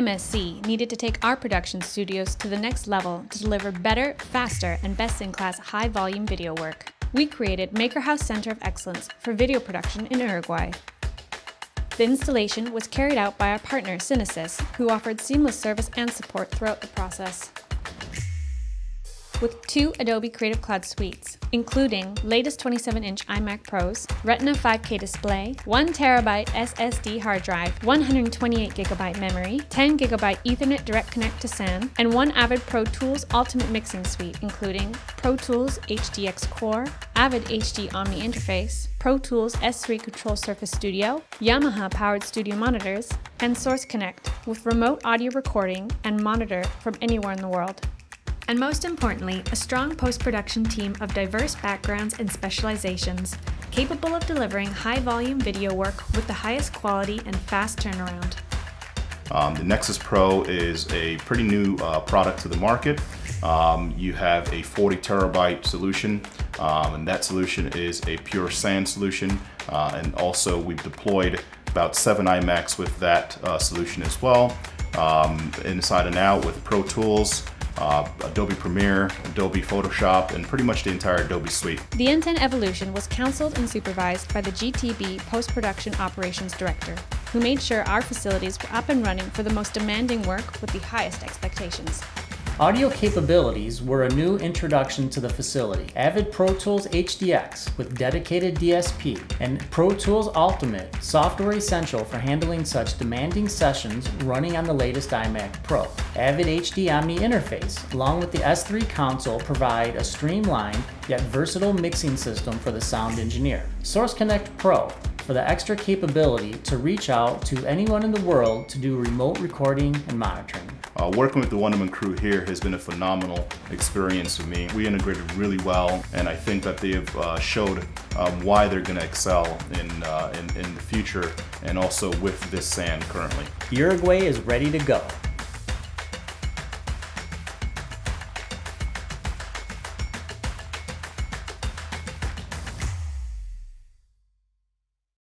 MSC needed to take our production studios to the next level to deliver better, faster, and best in class high volume video work. We created Makerhouse Center of Excellence for video production in Uruguay. The installation was carried out by our partner CineSys, who offered seamless service and support throughout the process with two Adobe Creative Cloud suites, including latest 27-inch iMac Pros, Retina 5K display, 1TB SSD hard drive, 128GB memory, 10GB Ethernet Direct Connect to SAN, and one Avid Pro Tools Ultimate Mixing Suite, including Pro Tools HDX Core, Avid HD Omni Interface, Pro Tools S3 Control Surface Studio, Yamaha powered studio monitors, and Source Connect with remote audio recording and monitor from anywhere in the world and most importantly, a strong post-production team of diverse backgrounds and specializations, capable of delivering high-volume video work with the highest quality and fast turnaround. Um, the Nexis Pro is a pretty new uh, product to the market. Um, you have a 40 terabyte solution, um, and that solution is a pure SAN solution. Uh, and also we've deployed about seven iMacs with that uh, solution as well. Um, inside and out with Pro Tools, uh, Adobe Premiere, Adobe Photoshop, and pretty much the entire Adobe suite. The N10 evolution was counseled and supervised by the GTB Post-Production Operations Director, who made sure our facilities were up and running for the most demanding work with the highest expectations. Audio capabilities were a new introduction to the facility. Avid Pro Tools HDX with dedicated DSP and Pro Tools Ultimate, software essential for handling such demanding sessions running on the latest iMac Pro. Avid HD Omni interface, along with the S3 console, provide a streamlined yet versatile mixing system for the sound engineer. Source Connect Pro for the extra capability to reach out to anyone in the world to do remote recording and monitoring. Uh, working with the Wunderman crew here has been a phenomenal experience for me. We integrated really well, and I think that they have uh, showed um, why they're going to excel in, uh, in, in the future and also with this SAN currently. Uruguay is ready to go.